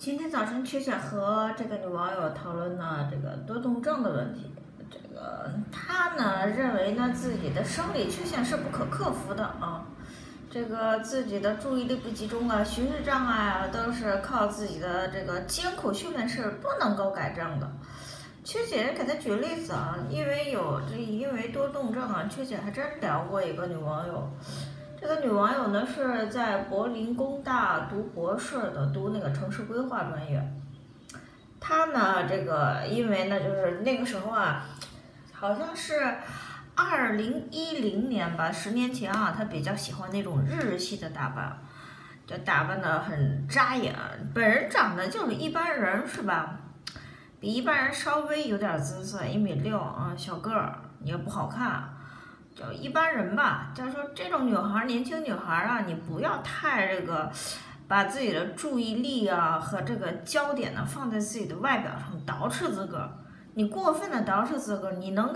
今天早晨，曲姐和这个女网友讨论了这个多动症的问题。这个她呢认为呢自己的生理缺陷是不可克服的啊，这个自己的注意力不集中啊、学习障碍啊，都是靠自己的这个艰苦训练是不能够改正的。曲姐给她举例子啊，因为有这因为多动症啊，曲姐还真聊过一个女网友。这个女网友呢是在柏林工大读博士的，读那个城市规划专业。她呢，这个因为呢，就是那个时候啊，好像是二零一零年吧，十年前啊，她比较喜欢那种日系的打扮，就打扮的很扎眼。本人长得就是一般人是吧？比一般人稍微有点姿色，一米六啊，小个儿也不好看。就一般人吧，就是说这种女孩，年轻女孩啊，你不要太这个，把自己的注意力啊和这个焦点呢放在自己的外表上捯饬自个儿。你过分的捯饬自个儿，你能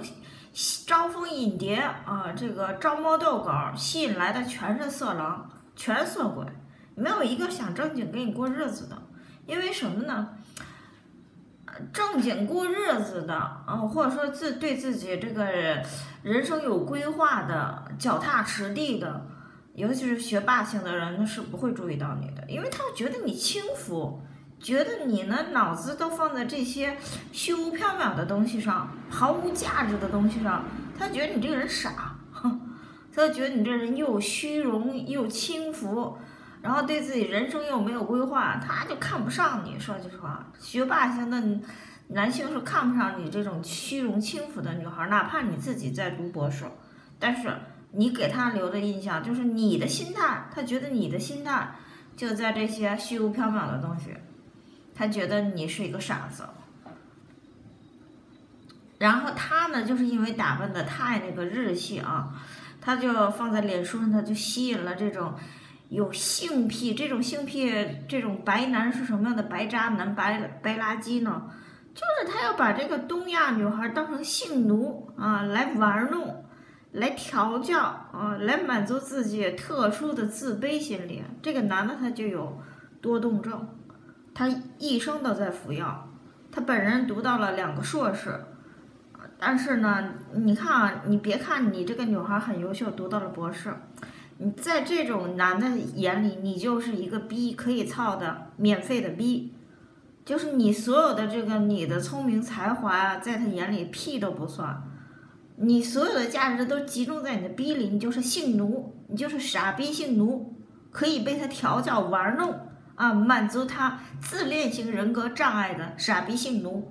招蜂引蝶啊，这个招猫逗狗，吸引来的全是色狼，全是色鬼，没有一个想正经跟你过日子的。因为什么呢？正经过日子的啊，或者说自对自己这个人生有规划的、脚踏实地的，尤其是学霸型的人，那是不会注意到你的，因为他会觉得你轻浮，觉得你呢脑子都放在这些虚无缥缈的东西上，毫无价值的东西上，他觉得你这个人傻，哼，他觉得你这人又虚荣又轻浮。然后对自己人生又没有规划，他就看不上你。说句实话，学霸型的男性是看不上你这种虚荣轻浮的女孩，哪怕你自己在读博士，但是你给他留的印象就是你的心态，他觉得你的心态就在这些虚无缥缈的东西，他觉得你是一个傻子。然后他呢，就是因为打扮的太那个日系啊，他就放在脸书上，他就吸引了这种。有性癖，这种性癖，这种白男是什么样的白渣男、白白垃圾呢？就是他要把这个东亚女孩当成性奴啊，来玩弄，来调教啊，来满足自己特殊的自卑心理。这个男的他就有多动症，他一生都在服药，他本人读到了两个硕士，但是呢，你看啊，你别看你这个女孩很优秀，读到了博士。你在这种男的眼里，你就是一个逼，可以操的免费的逼，就是你所有的这个你的聪明才华，在他眼里屁都不算，你所有的价值都集中在你的逼里，你就是性奴，你就是傻逼性奴，可以被他调教玩弄啊，满足他自恋型人格障碍的傻逼性奴。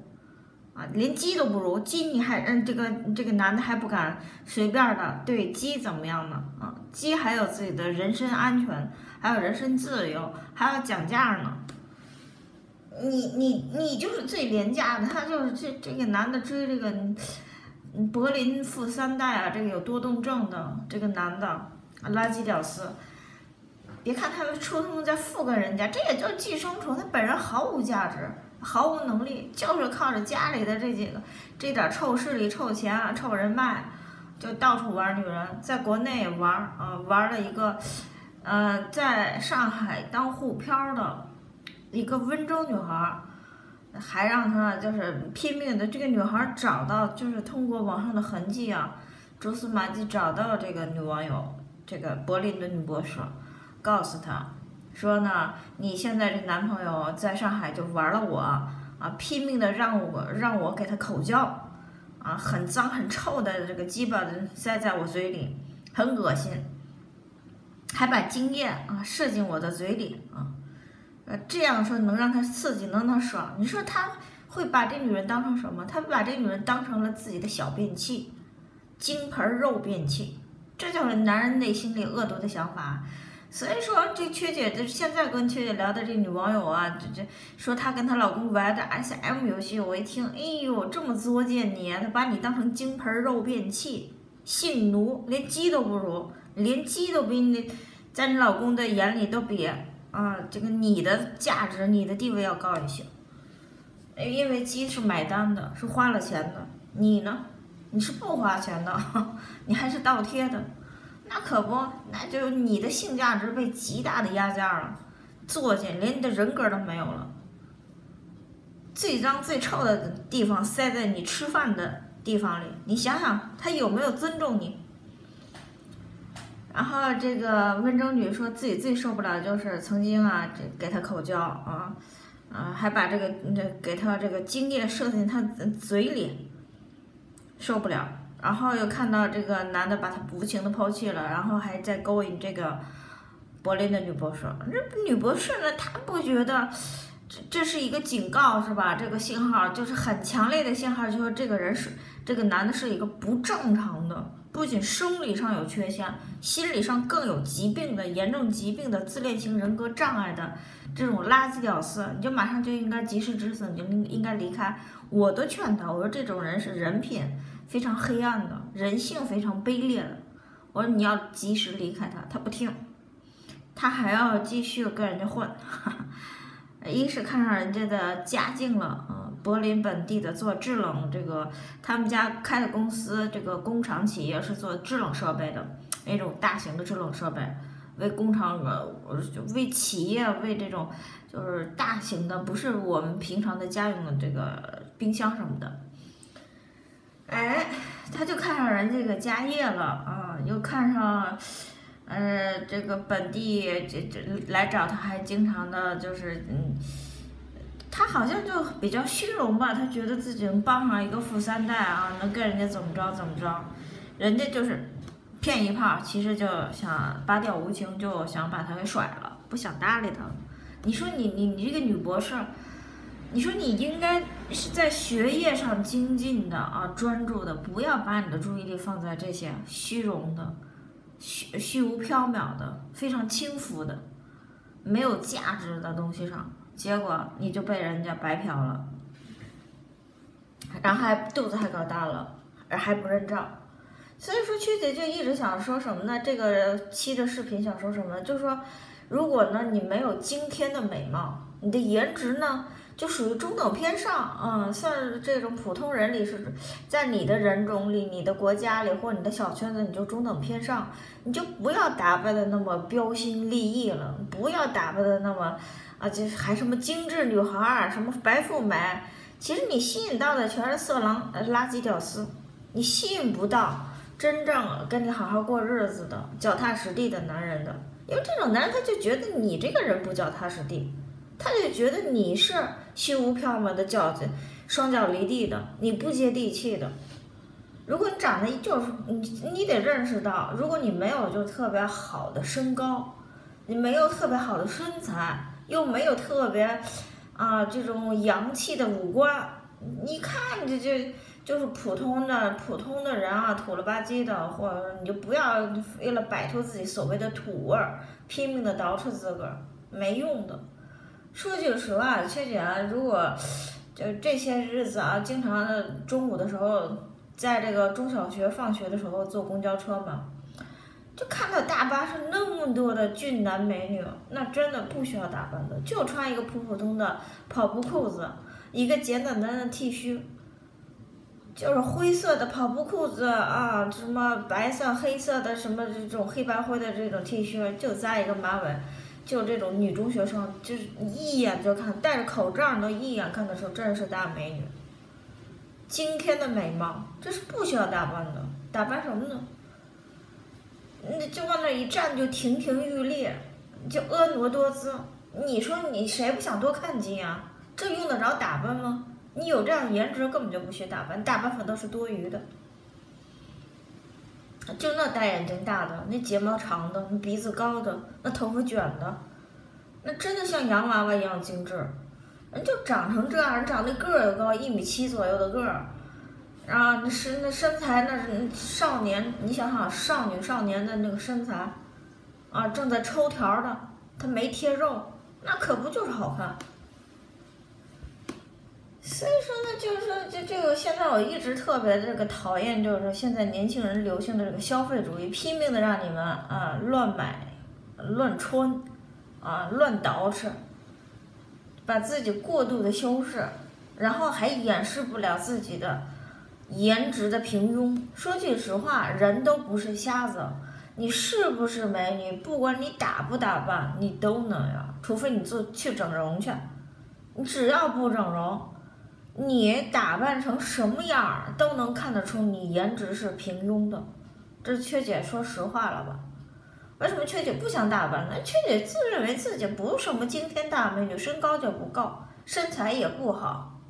啊，连鸡都不如，鸡你还嗯，这个这个男的还不敢随便的对鸡怎么样呢？啊，鸡还有自己的人身安全，还有人身自由，还要讲价呢。你你你就是最廉价的，他就是这这个男的追这个柏林富三代啊，这个有多动症的这个男的垃圾屌丝。别看他们出生在富个人家，这也叫寄生虫，他本人毫无价值。毫无能力，就是靠着家里的这几个这点臭势力、臭钱啊、臭人脉，就到处玩女人，在国内玩啊，玩了一个，呃，在上海当沪漂的一个温州女孩，还让他就是拼命的这个女孩找到，就是通过网上的痕迹啊，蛛丝马迹找到这个女网友，这个柏林的女博士，告诉她。说呢，你现在这男朋友在上海就玩了我啊，拼命的让我让我给他口交，啊，很脏很臭的这个鸡巴塞在我嘴里，很恶心，还把精液啊射进我的嘴里啊，呃，这样说能让他刺激，能让他爽。你说他会把这女人当成什么？他把这女人当成了自己的小便器，精盆肉便器，这就是男人内心里恶毒的想法。所以说，这缺姐这现在跟缺姐聊的这女网友啊，这这说她跟她老公玩的 S M 游戏，我一听，哎呦，这么作贱你，她把你当成金盆肉便器，性奴，连鸡都不如，连鸡都比你，在你老公的眼里都比啊，这个你的价值、你的地位要高一些，因为鸡是买单的，是花了钱的，你呢，你是不花钱的，你还是倒贴的。那可不，那就你的性价值被极大的压价了，作贱，连你的人格都没有了。最脏最臭的地方塞在你吃饭的地方里，你想想他有没有尊重你？然后这个温州女说自己最受不了就是曾经啊，这给他口交啊，啊，还把这个给他这个精液射进他嘴里，受不了。然后又看到这个男的把他无情的抛弃了，然后还在勾引这个柏林的女博士。这女博士呢，她不觉得这这是一个警告是吧？这个信号就是很强烈的信号，就说这个人是这个男的是一个不正常的。不仅生理上有缺陷，心理上更有疾病的严重疾病的自恋型人格障碍的这种垃圾屌丝，你就马上就应该及时止损，你就应应该离开。我都劝他，我说这种人是人品非常黑暗的，人性非常卑劣的。我说你要及时离开他，他不听，他还要继续跟人家混。一是看上人家的家境了，嗯，柏林本地的做制冷这个，他们家开的公司这个工厂企业是做制冷设备的，那种大型的制冷设备，为工厂呃，为企业为这种就是大型的，不是我们平常的家用的这个冰箱什么的，哎，他就看上人这个家业了啊，又看上。呃，这个本地这这来找他，还经常的，就是嗯，他好像就比较虚荣吧，他觉得自己能傍上一个富三代啊，能跟人家怎么着怎么着，人家就是骗一炮，其实就想拔掉无情，就想把他给甩了，不想搭理他。你说你你你这个女博士，你说你应该是在学业上精进的啊，专注的，不要把你的注意力放在这些虚荣的。虚虚无缥缈的、非常轻浮的、没有价值的东西上，结果你就被人家白嫖了，然后还肚子还搞大了，而还不认账。所以说，曲姐就一直想说什么呢？这个期的视频想说什么？就是说，如果呢你没有惊天的美貌，你的颜值呢？就属于中等偏上，嗯，算这种普通人里是，在你的人种里、你的国家里或你的小圈子，你就中等偏上，你就不要打扮的那么标新立异了，不要打扮的那么，啊，就是还什么精致女孩儿，什么白富美，其实你吸引到的全是色狼、垃圾屌丝，你吸引不到真正跟你好好过日子的、脚踏实地的男人的，因为这种男人他就觉得你这个人不脚踏实地。他就觉得你是虚无缥缈的脚，双脚离地的，你不接地气的。如果你长得就是你，你得认识到，如果你没有就特别好的身高，你没有特别好的身材，又没有特别啊这种洋气的五官，你看着就就是普通的普通的人啊，土了吧唧的，或者说你就不要为了摆脱自己所谓的土味儿，拼命的捯饬自个儿，没用的。说句实话，雀姐啊，如果就这些日子啊，经常中午的时候，在这个中小学放学的时候坐公交车嘛，就看到大巴上那么多的俊男美女，那真的不需要打扮的，就穿一个普普通的跑步裤子，一个简简单单的 T 恤，就是灰色的跑步裤子啊，什么白色、黑色的什么这种黑白灰的这种 T 恤，就扎一个马尾。就这种女中学生，就是一眼就看，戴着口罩都一眼看得出，真是大美女。惊天的美貌，这是不需要打扮的，打扮什么呢？你就往那一站，就亭亭玉立，就婀娜多姿。你说你谁不想多看几眼？这用得着打扮吗？你有这样颜值，根本就不需要打扮，打扮粉都是多余的。就那大眼睛大的，那睫毛长的，那鼻子高的，那头发卷的，那真的像洋娃娃一样精致。人就长成这样，人长得个儿又高，一米七左右的个儿，然后那身那身材那是少年，你想想少女少年的那个身材，啊，正在抽条的，他没贴肉，那可不就是好看。所以说呢，就是说，就这个现在我一直特别这个讨厌，就是说现在年轻人流行的这个消费主义，拼命的让你们啊乱买、乱穿，啊乱捯饬，把自己过度的修饰，然后还掩饰不了自己的颜值的平庸。说句实话，人都不是瞎子，你是不是美女，不管你打不打扮，你都能呀，除非你做去整容去，你只要不整容。你打扮成什么样儿都能看得出你颜值是平庸的，这缺姐说实话了吧？为什么缺姐不想打扮呢？缺姐自认为自己不是什么惊天大美女，身高就不够，身材也不好，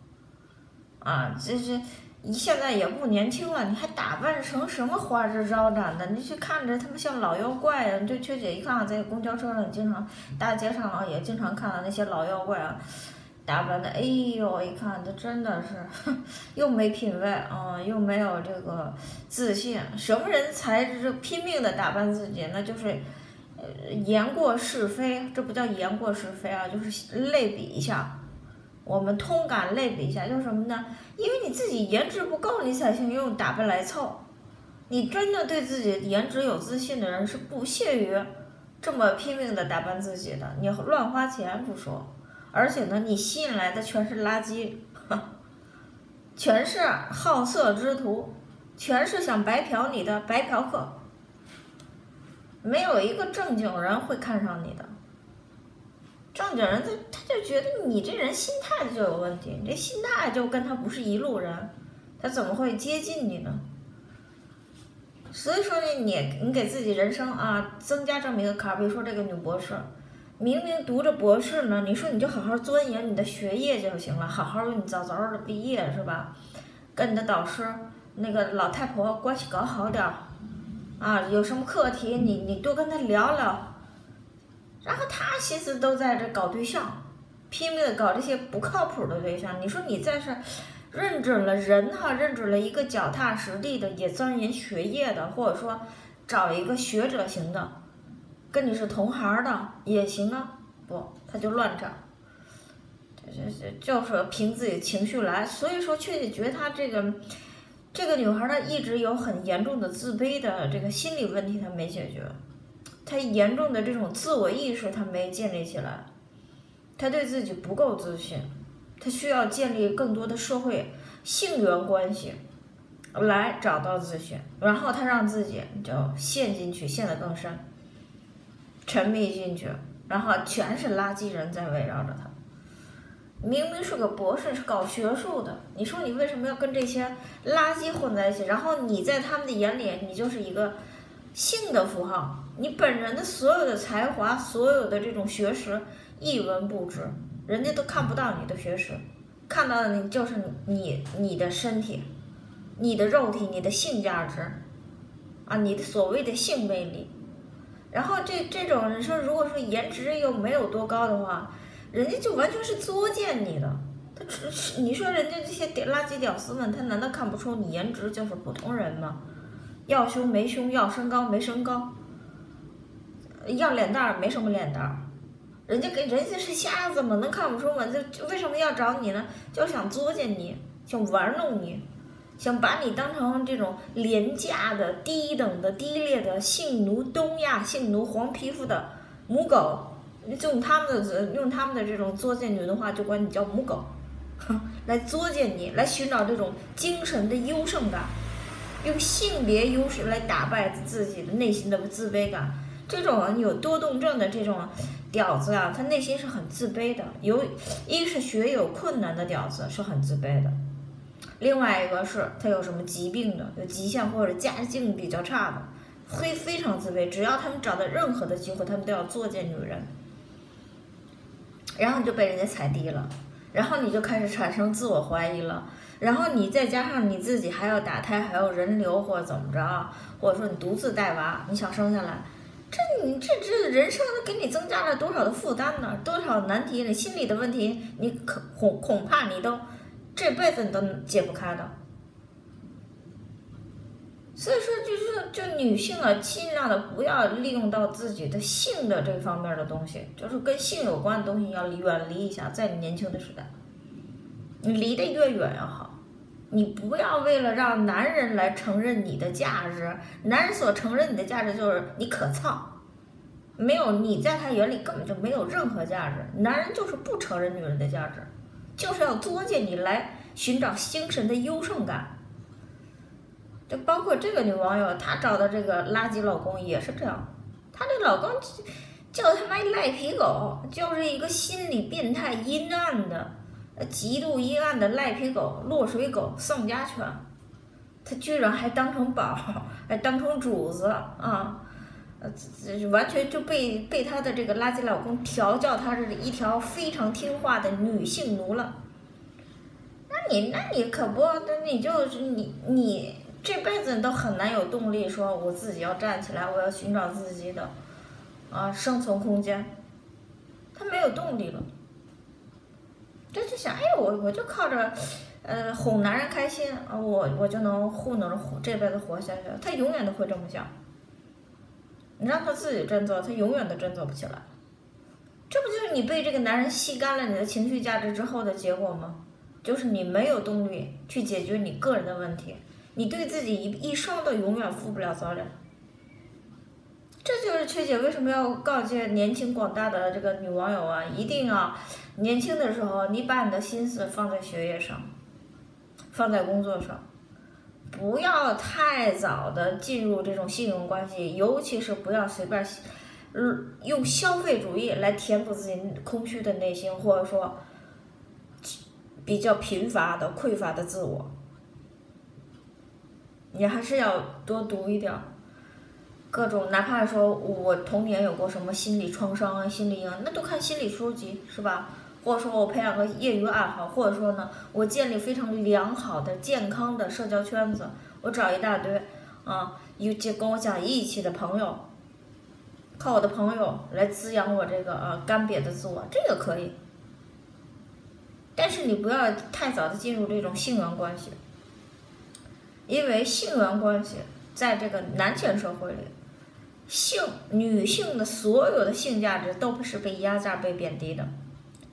啊，这是你现在也不年轻了，你还打扮成什么花枝招展的？你去看着他们像老妖怪啊！就缺姐一看，在公交车上经常，大街上啊也经常看到那些老妖怪啊。打扮的，哎呦，一看这真的是，又没品位啊，又没有这个自信。什么人才是拼命的打扮自己？那就是，呃，言过是非，这不叫言过是非啊，就是类比一下。我们通感类比一下，就是什么呢？因为你自己颜值不够，你才想用打扮来凑。你真的对自己颜值有自信的人，是不屑于这么拼命的打扮自己的。你乱花钱不说。而且呢，你吸引来的全是垃圾，全是好色之徒，全是想白嫖你的白嫖客，没有一个正经人会看上你的。正经人他他就觉得你这人心态就有问题，你这心态就跟他不是一路人，他怎么会接近你呢？所以说呢，你你给自己人生啊增加这么一个坎，比如说这个女博士。明明读着博士呢，你说你就好好钻研你的学业就行了，好好你早早的毕业是吧？跟你的导师那个老太婆关系搞好点儿，啊，有什么课题你你多跟他聊聊。然后他心思都在这搞对象，拼命的搞这些不靠谱的对象。你说你在这认准了人哈，认准了一个脚踏实地的也钻研学业的，或者说找一个学者型的。跟你是同行的也行啊，不，他就乱找，这这这就是凭自己情绪来。所以说，确觉得他这个这个女孩她一直有很严重的自卑的这个心理问题，她没解决，她严重的这种自我意识她没建立起来，她对自己不够自信，她需要建立更多的社会性缘关系来找到自信，然后她让自己就陷进去，陷得更深。沉迷进去，然后全是垃圾人在围绕着他。明明是个博士，是搞学术的，你说你为什么要跟这些垃圾混在一起？然后你在他们的眼里，你就是一个性的符号，你本人的所有的才华、所有的这种学识一文不值，人家都看不到你的学识，看到的你就是你你的身体、你的肉体、你的性价值啊，你的所谓的性魅力。然后这这种人说，如果说颜值又没有多高的话，人家就完全是作践你的。他只是你说人家这些屌垃圾屌丝们，他难道看不出你颜值就是普通人吗？要胸没胸，要身高没身高，要脸蛋儿没什么脸蛋儿，人家给人家是瞎子吗？能看不出吗？就为什么要找你呢？就想作践你，想玩弄你。想把你当成这种廉价的、低等的、低劣的性奴、东亚性奴、黄皮肤的母狗，就用他们的用他们的这种作践女的话，就管你叫母狗，来作践你，来寻找这种精神的优胜感，用性别优势来打败自己的内心的自卑感。这种有多动症的这种屌子啊，他内心是很自卑的。有一是学有困难的屌子是很自卑的。另外一个是他有什么疾病的，有疾相或者家境比较差的，会非常自卑。只要他们找到任何的机会，他们都要作践女人，然后你就被人家踩低了，然后你就开始产生自我怀疑了，然后你再加上你自己还要打胎，还要人流或者怎么着，或者说你独自带娃，你想生下来，这你这这人生给你增加了多少的负担呢？多少难题？你心理的问题，你可恐恐怕你都。这辈子你都解不开的，所以说就是就女性啊，尽量的不要利用到自己的性的这方面的东西，就是跟性有关的东西要远离一下，在你年轻的时代，你离得越远越好。你不要为了让男人来承认你的价值，男人所承认你的价值就是你可操，没有你在他眼里根本就没有任何价值，男人就是不承认女人的价值。就是要作践你来寻找精神的优胜感，就包括这个女网友，她找的这个垃圾老公也是这样，她这老公叫他妈赖皮狗，就是一个心理变态、阴暗的，极度阴暗的赖皮狗、落水狗、丧家犬，他居然还当成宝，还当成主子啊！完全就被被他的这个垃圾老公调教，他是一条非常听话的女性奴了。那你那你可不，那你就是你你这辈子都很难有动力说我自己要站起来，我要寻找自己的啊生存空间。他没有动力了。这就想，哎，我我就靠着，呃，哄男人开心，啊，我我就能糊弄着活这辈子活下去。他永远都会这么想。你让他自己振作，他永远都振作不起来。这不就是你被这个男人吸干了你的情绪价值之后的结果吗？就是你没有动力去解决你个人的问题，你对自己一一生都永远负不了责任。这就是缺姐为什么要告诫年轻广大的这个女网友啊，一定要年轻的时候，你把你的心思放在学业上，放在工作上，不要太早的进入这种信用关系，尤其是不要随便，嗯，用消费主义来填补自己空虚的内心，或者说比较贫乏的匮乏的自我，你还是要多读一点。各种，哪怕说我童年有过什么心理创伤啊、心理阴影，那都看心理书籍是吧？或者说我培养个业余爱好，或者说呢，我建立非常良好的、健康的社交圈子，我找一大堆啊，有就跟我讲义气的朋友，靠我的朋友来滋养我这个啊干瘪的自我，这个可以。但是你不要太早的进入这种性缘关系，因为性缘关系在这个男权社会里。性女性的所有的性价值都不是被压榨、被贬低的，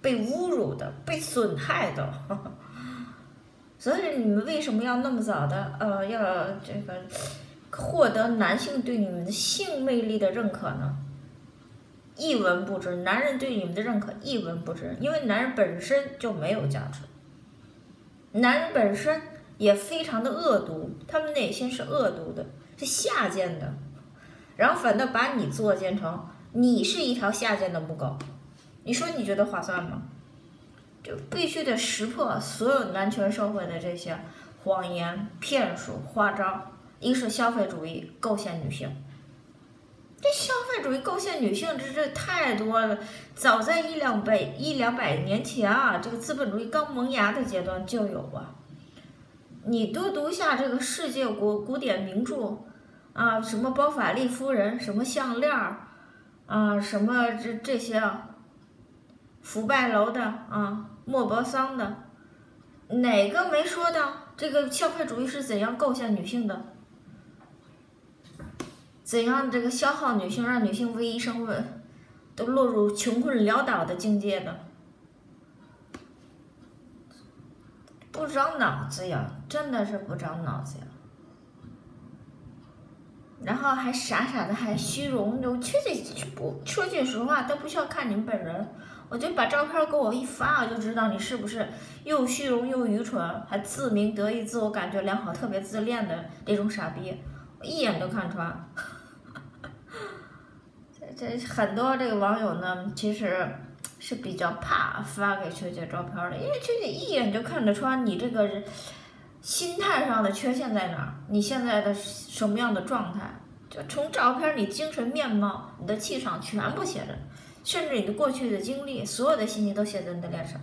被侮辱的、被损害的。所以你们为什么要那么早的呃要这个获得男性对你们的性魅力的认可呢？一文不值，男人对你们的认可一文不值，因为男人本身就没有价值，男人本身也非常的恶毒，他们内心是恶毒的，是下贱的。然后反倒把你作践成你是一条下贱的母狗，你说你觉得划算吗？就必须得识破所有男权社会的这些谎言、骗术、花招。一是消费主义构陷女性，这消费主义构陷女性，这这太多了。早在一两百一两百年前啊，这个资本主义刚萌芽的阶段就有啊。你多读一下这个世界古古典名著。啊，什么包法利夫人，什么项链儿，啊，什么这这些啊，福拜楼的啊，莫泊桑的，哪个没说到这个消费主义是怎样构陷女性的？怎样这个消耗女性，让女性为一生为都落入穷困潦倒的境界的？不长脑子呀，真的是不长脑子呀！然后还傻傻的，还虚荣，我确实不说句实话，都不需要看你们本人，我就把照片给我一发，我就知道你是不是又虚荣又愚蠢，还自鸣得意、自我感觉良好、特别自恋的那种傻逼，我一眼就看穿。这这很多这个网友呢，其实是比较怕发给秋姐照片的，因为秋姐一眼就看得穿你这个人。心态上的缺陷在哪儿？你现在的什么样的状态？就从照片，你精神面貌、你的气场全部写着，甚至你的过去的经历，所有的信息都写在你的脸上。